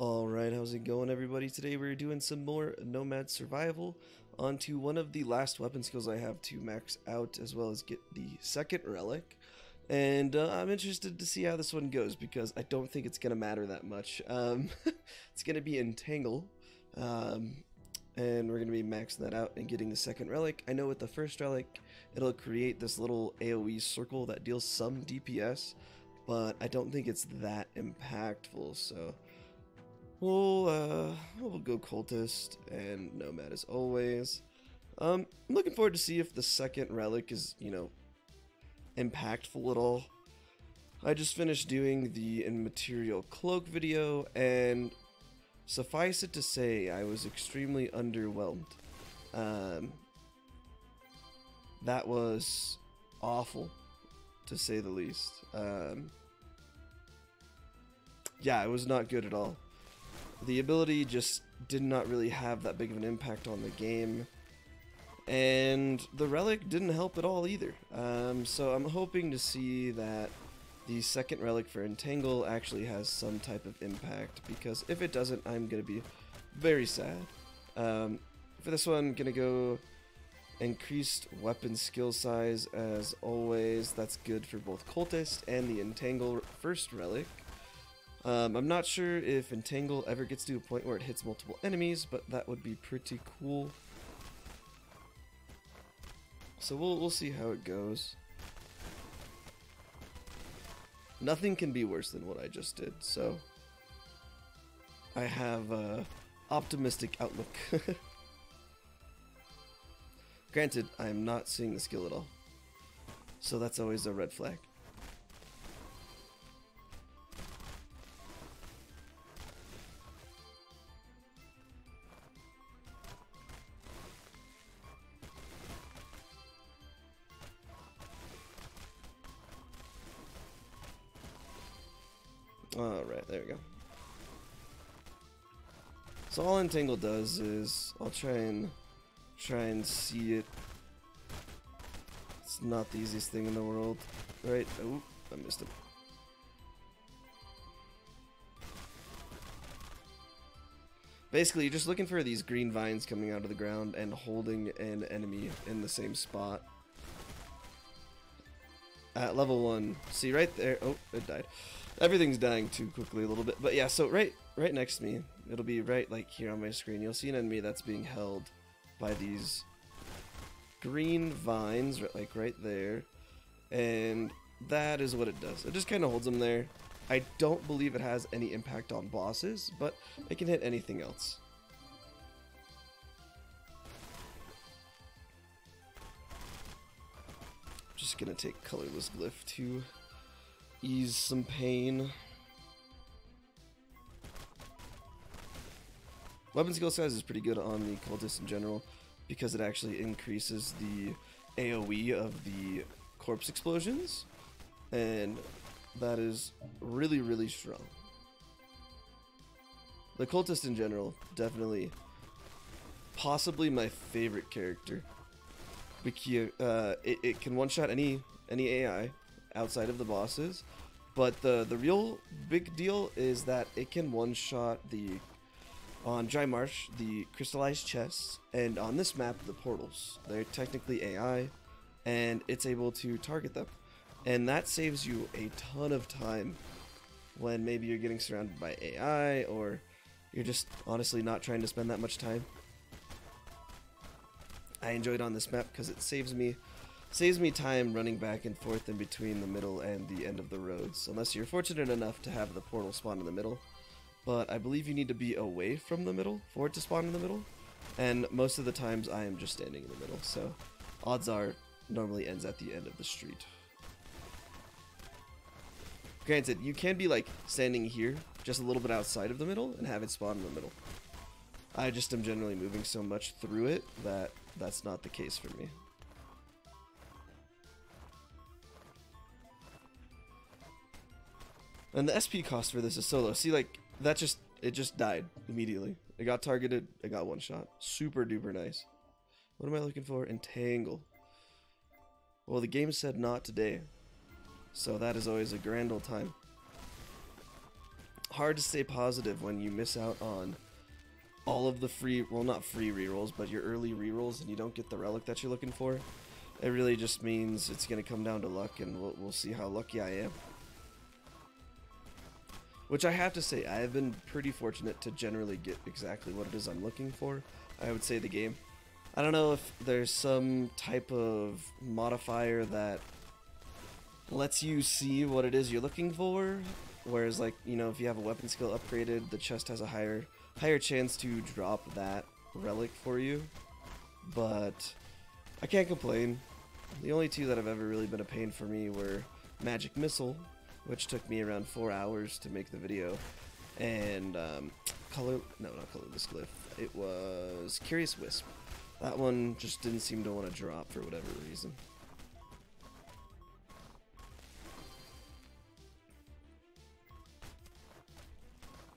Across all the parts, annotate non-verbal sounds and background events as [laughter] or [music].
Alright, how's it going everybody? Today we're doing some more Nomad Survival onto one of the last weapon skills I have to max out as well as get the second relic. And uh, I'm interested to see how this one goes because I don't think it's going to matter that much. Um, [laughs] it's going to be Entangle. Um, and we're going to be maxing that out and getting the second relic. I know with the first relic, it'll create this little AoE circle that deals some DPS, but I don't think it's that impactful, so we'll, uh, we'll go Cultist and Nomad as always. Um, I'm looking forward to see if the second relic is, you know, impactful at all. I just finished doing the Immaterial Cloak video, and suffice it to say, I was extremely underwhelmed. Um, that was awful, to say the least. Um, yeah, it was not good at all. The ability just did not really have that big of an impact on the game. And the relic didn't help at all either. Um, so I'm hoping to see that the second relic for Entangle actually has some type of impact because if it doesn't, I'm going to be very sad. Um, for this one, going to go increased weapon skill size as always. That's good for both Cultist and the Entangle first relic. Um, I'm not sure if Entangle ever gets to a point where it hits multiple enemies, but that would be pretty cool. So we'll, we'll see how it goes. Nothing can be worse than what I just did, so I have a optimistic outlook. [laughs] Granted, I'm not seeing the skill at all, so that's always a red flag. Alright, there we go. So all Entangle does is, I'll try and try and see it. It's not the easiest thing in the world. Right, oh, I missed it. Basically, you're just looking for these green vines coming out of the ground and holding an enemy in the same spot. At level 1, see right there, oh, it died. Everything's dying too quickly a little bit. But yeah, so right right next to me, it'll be right like here on my screen. You'll see an enemy that's being held by these green vines, like right there. And that is what it does. It just kind of holds them there. I don't believe it has any impact on bosses, but it can hit anything else. Just gonna take colorless glyph to ease some pain. Weapon skill size is pretty good on the cultist in general because it actually increases the AoE of the corpse explosions and that is really really strong. The cultist in general definitely possibly my favorite character. Uh, it, it can one shot any any AI outside of the bosses. But the, the real big deal is that it can one-shot the, on Dry Marsh, the crystallized chests, and on this map, the portals. They're technically AI, and it's able to target them. And that saves you a ton of time when maybe you're getting surrounded by AI, or you're just honestly not trying to spend that much time. I enjoyed on this map because it saves me Saves me time running back and forth in between the middle and the end of the roads, unless you're fortunate enough to have the portal spawn in the middle. But I believe you need to be away from the middle for it to spawn in the middle, and most of the times I am just standing in the middle, so odds are normally ends at the end of the street. Granted, you can be like standing here, just a little bit outside of the middle, and have it spawn in the middle. I just am generally moving so much through it that that's not the case for me. And the SP cost for this is so low. See, like, that just, it just died immediately. It got targeted, it got one shot. Super duper nice. What am I looking for? Entangle. Well, the game said not today. So that is always a grand old time. hard to stay positive when you miss out on all of the free, well, not free rerolls, but your early rerolls, and you don't get the relic that you're looking for. It really just means it's going to come down to luck, and we'll, we'll see how lucky I am. Which I have to say, I have been pretty fortunate to generally get exactly what it is I'm looking for. I would say the game. I don't know if there's some type of modifier that lets you see what it is you're looking for. Whereas, like, you know, if you have a weapon skill upgraded, the chest has a higher higher chance to drop that relic for you. But I can't complain. The only two that have ever really been a pain for me were Magic Missile, which took me around four hours to make the video, and um, Color, no, not Colorless Glyph. It was Curious Wisp. That one just didn't seem to want to drop for whatever reason.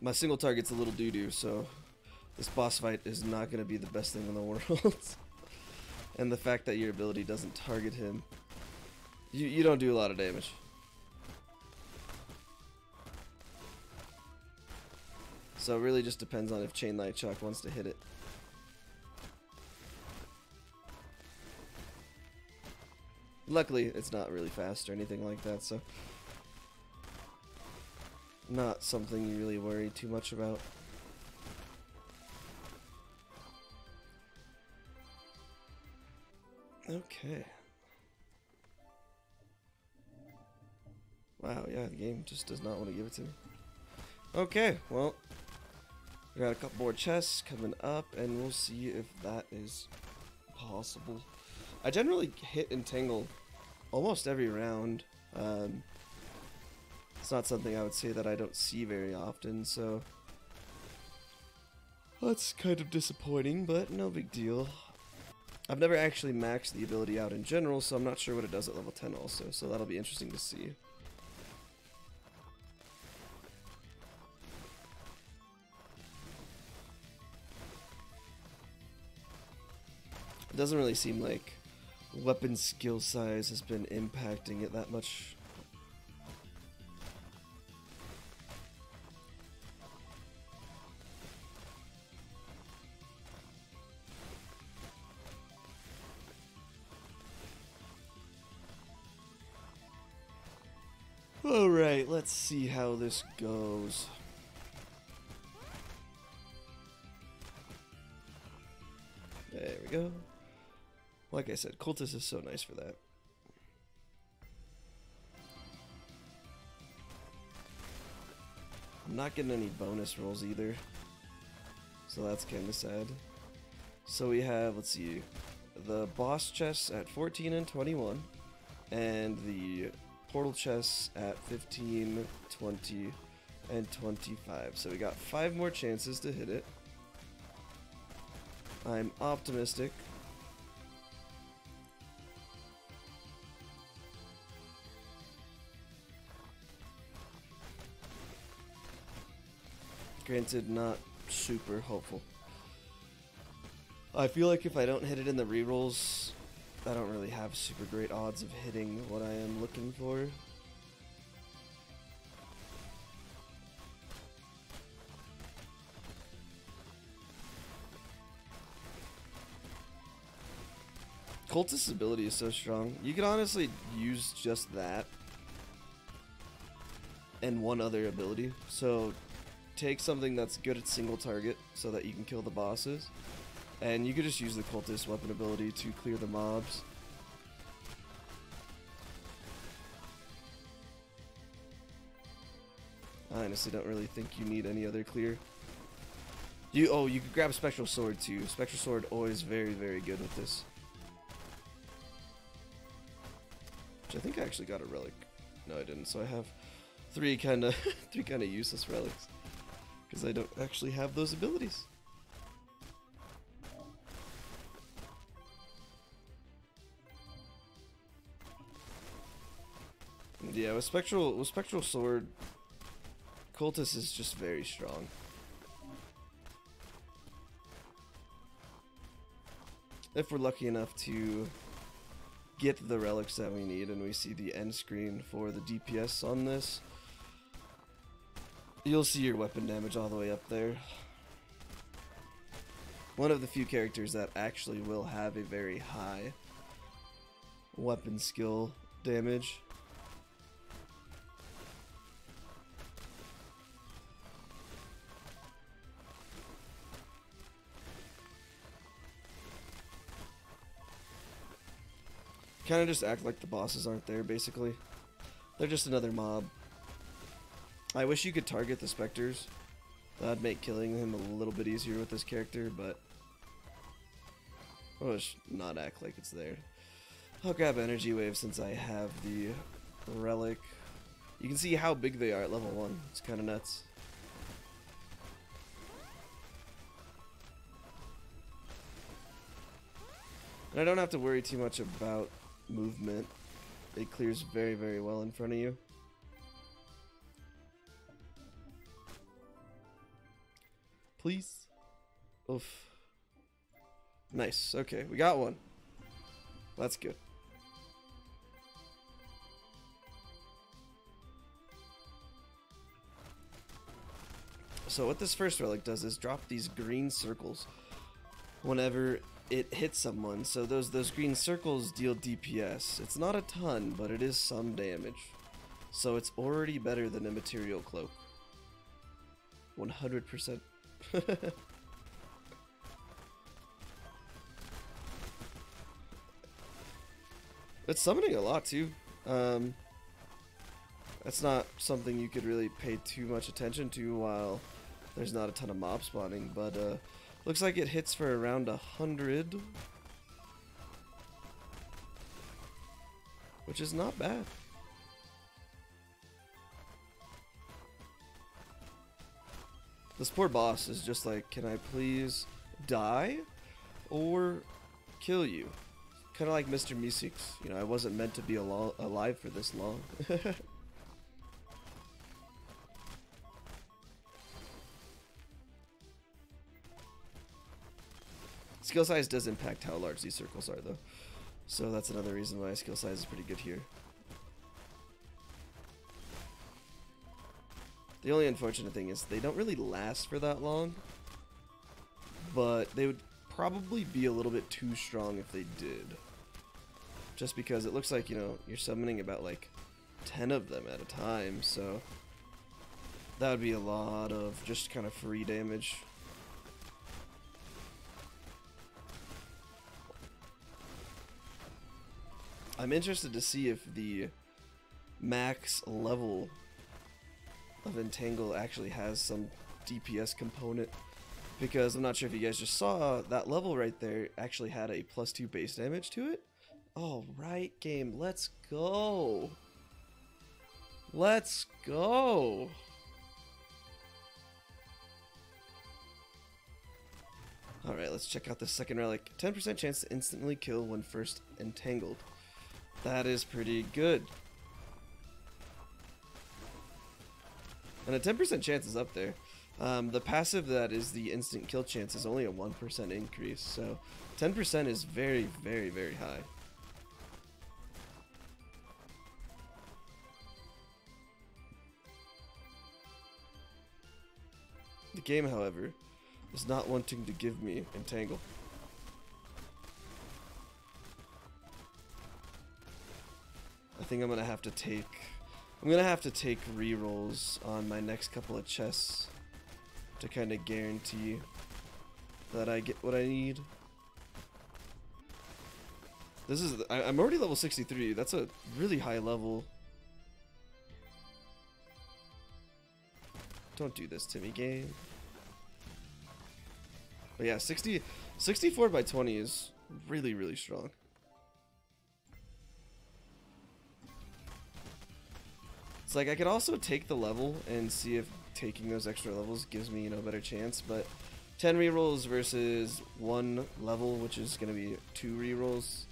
My single target's a little doo-doo, so this boss fight is not going to be the best thing in the [laughs] world. and the fact that your ability doesn't target him, you, you don't do a lot of damage. So it really just depends on if Chain Light wants to hit it. Luckily, it's not really fast or anything like that, so not something you really worry too much about. Okay. Wow, yeah, the game just does not want to give it to me. Okay, well, we got a couple more chests coming up, and we'll see if that is possible. I generally hit and almost every round. Um, it's not something I would say that I don't see very often, so that's kind of disappointing, but no big deal. I've never actually maxed the ability out in general, so I'm not sure what it does at level 10 also, so that'll be interesting to see. Doesn't really seem like weapon skill size has been impacting it that much Alright, let's see how this goes. There we go. Like I said, Cultist is so nice for that. I'm not getting any bonus rolls either. So that's kind of sad. So we have, let's see, the boss chests at 14 and 21, and the portal chests at 15, 20, and 25. So we got five more chances to hit it. I'm optimistic. Granted, not super helpful. I feel like if I don't hit it in the rerolls, I don't really have super great odds of hitting what I am looking for. Cultist's ability is so strong. You could honestly use just that and one other ability. So take something that's good at single target so that you can kill the bosses and you could just use the cultist weapon ability to clear the mobs. I honestly don't really think you need any other clear. You oh, you could grab a Spectral Sword too. Spectral Sword always very, very good with this. Which I think I actually got a relic. No, I didn't. So I have three kind of [laughs] three kind of useless relics because I don't actually have those abilities. Yeah, with spectral with spectral sword, Cultist is just very strong. If we're lucky enough to get the relics that we need and we see the end screen for the DPS on this, You'll see your weapon damage all the way up there. One of the few characters that actually will have a very high weapon skill damage. Kind of just act like the bosses aren't there, basically. They're just another mob. I wish you could target the specters. That'd make killing him a little bit easier with this character, but I'll just not act like it's there. I'll grab energy wave since I have the relic. You can see how big they are at level 1. It's kind of nuts. And I don't have to worry too much about movement. It clears very, very well in front of you. Please? Oof. Nice. Okay, we got one. That's good. So what this first relic does is drop these green circles whenever it hits someone. So those those green circles deal DPS. It's not a ton, but it is some damage. So it's already better than immaterial cloak. 100%. [laughs] it's summoning a lot too. Um, that's not something you could really pay too much attention to while there's not a ton of mob spawning, but uh, looks like it hits for around a hundred, which is not bad. This poor boss is just like, can I please die or kill you? Kind of like Mr. Meeseeks. You know, I wasn't meant to be al alive for this long. [laughs] skill size does impact how large these circles are, though. So that's another reason why skill size is pretty good here. The only unfortunate thing is they don't really last for that long. But they would probably be a little bit too strong if they did. Just because it looks like, you know, you're summoning about like 10 of them at a time, so that would be a lot of just kind of free damage. I'm interested to see if the max level of Entangle actually has some DPS component. Because I'm not sure if you guys just saw, that level right there actually had a plus 2 base damage to it. Alright, game, let's go. Let's go. Alright, let's check out the second relic. 10% chance to instantly kill when first entangled. That is pretty good. And a 10% chance is up there. Um, the passive that is the instant kill chance is only a 1% increase, so 10% is very, very, very high. The game, however, is not wanting to give me Entangle. I think I'm gonna have to take I'm gonna have to take rerolls on my next couple of chests to kind of guarantee that I get what I need. This is, I, I'm already level 63, that's a really high level. Don't do this to me, game. But yeah, 60, 64 by 20 is really, really strong. It's like I could also take the level and see if taking those extra levels gives me, you know, a better chance, but 10 rerolls versus one level, which is going to be two rerolls,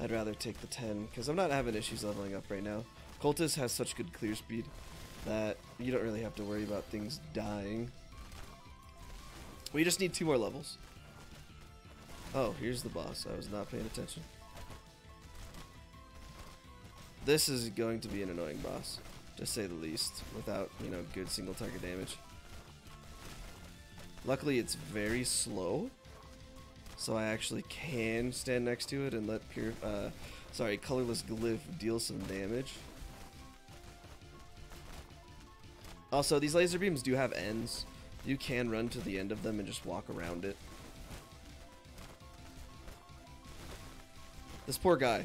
I'd rather take the 10, because I'm not having issues leveling up right now. Cultist has such good clear speed that you don't really have to worry about things dying. We just need two more levels. Oh, here's the boss. I was not paying attention. This is going to be an annoying boss. To say the least, without, you know, good single target damage. Luckily, it's very slow, so I actually can stand next to it and let pure, uh, sorry, colorless glyph deal some damage. Also, these laser beams do have ends. You can run to the end of them and just walk around it. This poor guy.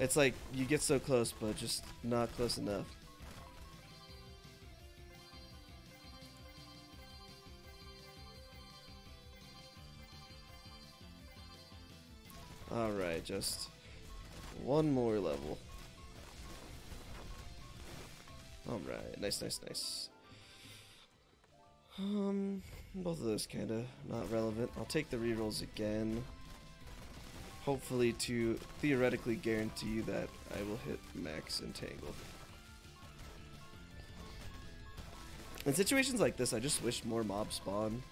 It's like, you get so close, but just not close enough. Alright, just one more level. Alright, nice, nice, nice. Um, both of those kind of not relevant. I'll take the rerolls again. Hopefully to theoretically guarantee that I will hit max entangle. In situations like this, I just wish more mobs spawn.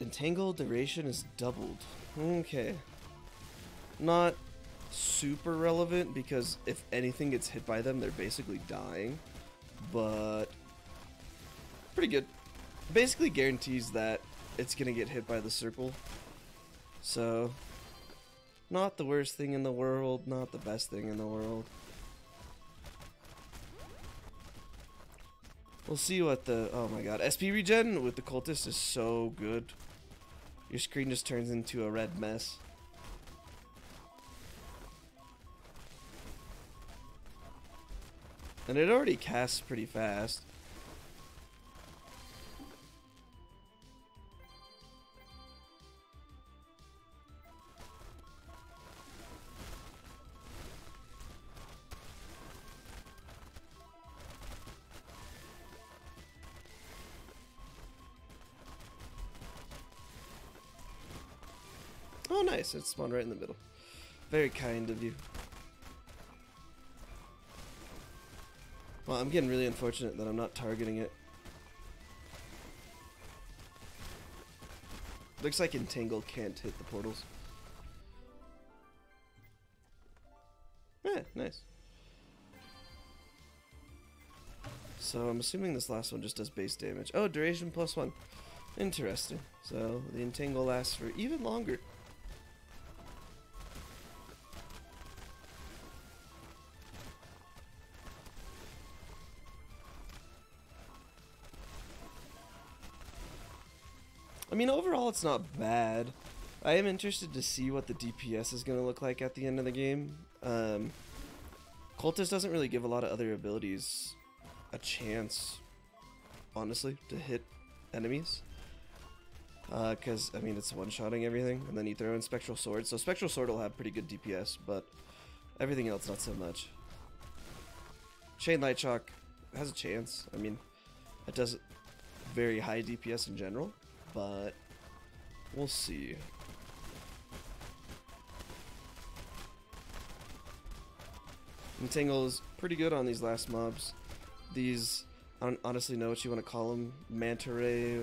Entangle duration is doubled. Okay. Not super relevant because if anything gets hit by them, they're basically dying. But pretty good. Basically guarantees that it's gonna get hit by the circle. So not the worst thing in the world, not the best thing in the world. We'll see what the oh my god. SP regen with the cultist is so good. Your screen just turns into a red mess. And it already casts pretty fast. Oh, nice. It spawned right in the middle. Very kind of you. Well, I'm getting really unfortunate that I'm not targeting it. Looks like Entangle can't hit the portals. Yeah, nice. So I'm assuming this last one just does base damage. Oh, duration plus one. Interesting. So the Entangle lasts for even longer. Mean, overall, it's not bad. I am interested to see what the DPS is going to look like at the end of the game. Um, Cultist doesn't really give a lot of other abilities a chance, honestly, to hit enemies. Because, uh, I mean, it's one-shotting everything, and then you throw in Spectral Sword. So Spectral Sword will have pretty good DPS, but everything else not so much. Chain Light Shock has a chance. I mean, it does very high DPS in general, but we'll see. Entangle is pretty good on these last mobs. These, I don't honestly know what you want to call them, manta ray,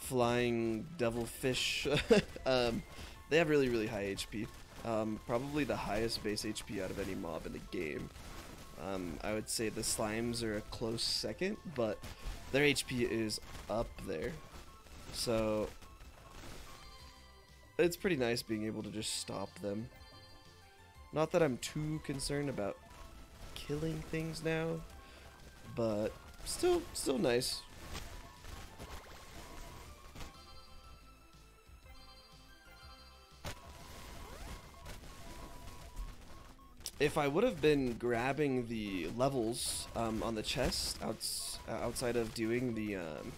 flying devilfish. [laughs] um, they have really, really high HP. Um, probably the highest base HP out of any mob in the game. Um, I would say the slimes are a close second, but their HP is up there. So it's pretty nice being able to just stop them. Not that I'm too concerned about killing things now, but still still nice. If I would have been grabbing the levels um, on the chest outs uh, outside of doing the um,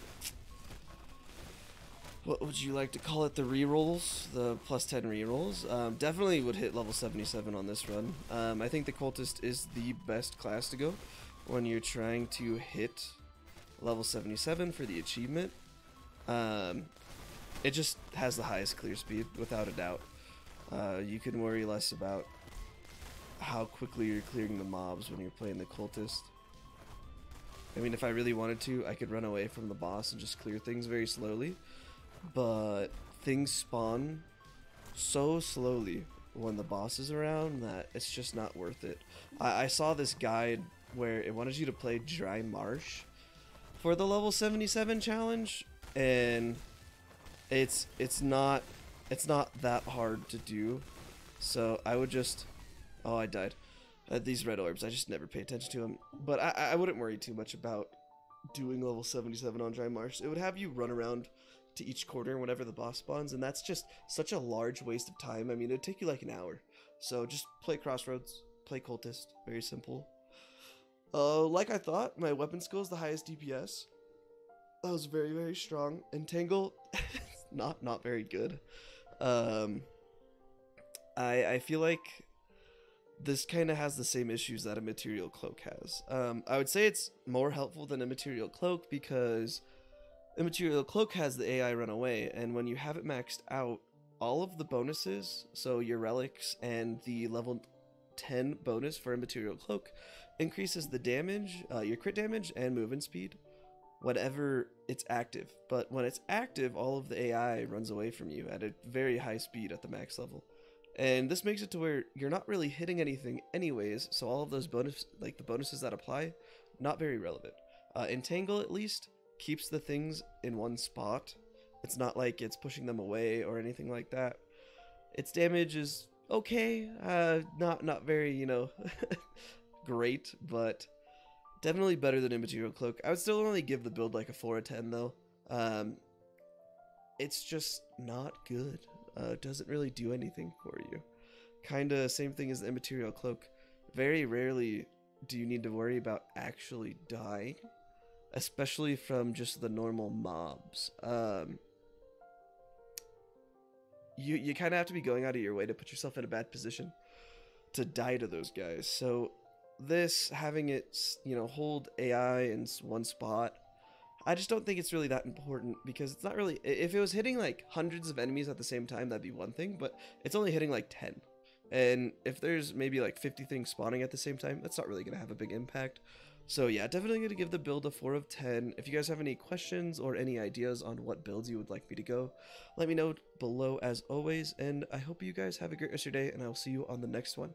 what would you like to call it? The rerolls, the plus 10 rerolls. Um, definitely would hit level 77 on this run. Um, I think the cultist is the best class to go when you're trying to hit level 77 for the achievement. Um, it just has the highest clear speed, without a doubt. Uh, you can worry less about how quickly you're clearing the mobs when you're playing the cultist. I mean, if I really wanted to, I could run away from the boss and just clear things very slowly. But things spawn so slowly when the boss is around that it's just not worth it. I, I saw this guide where it wanted you to play Dry Marsh for the level 77 challenge, and it's it's not it's not that hard to do. So I would just oh I died. Uh, these red orbs, I just never pay attention to them. But I, I wouldn't worry too much about doing level 77 on Dry Marsh. It would have you run around to each corner whenever the boss spawns, and that's just such a large waste of time. I mean, it'd take you like an hour. So just play Crossroads, play Cultist, very simple. Uh, like I thought, my weapon skill is the highest DPS. That was very, very strong. Entangle, [laughs] not not very good. Um, I I feel like this kind of has the same issues that immaterial cloak has. Um, I would say it's more helpful than immaterial cloak because immaterial cloak has the AI run away, and when you have it maxed out, all of the bonuses, so your relics and the level 10 bonus for immaterial cloak, increases the damage, uh, your crit damage, and movement speed whenever it's active. But when it's active, all of the AI runs away from you at a very high speed at the max level. And this makes it to where you're not really hitting anything anyways, so all of those bonus like the bonuses that apply, not very relevant. Uh, Entangle at least keeps the things in one spot. It's not like it's pushing them away or anything like that. Its damage is okay, uh, not not very you know [laughs] great, but definitely better than Immaterial Cloak. I would still only give the build like a four or ten though. Um, it's just not good uh, doesn't really do anything for you. Kinda same thing as the immaterial cloak. Very rarely do you need to worry about actually dying, especially from just the normal mobs. Um, you you kind of have to be going out of your way to put yourself in a bad position to die to those guys. So this having it you know hold AI in one spot I just don't think it's really that important because it's not really. If it was hitting like hundreds of enemies at the same time, that'd be one thing, but it's only hitting like 10. And if there's maybe like 50 things spawning at the same time, that's not really going to have a big impact. So yeah, definitely going to give the build a 4 of 10. If you guys have any questions or any ideas on what builds you would like me to go, let me know below as always. And I hope you guys have a great rest of your day, and I'll see you on the next one.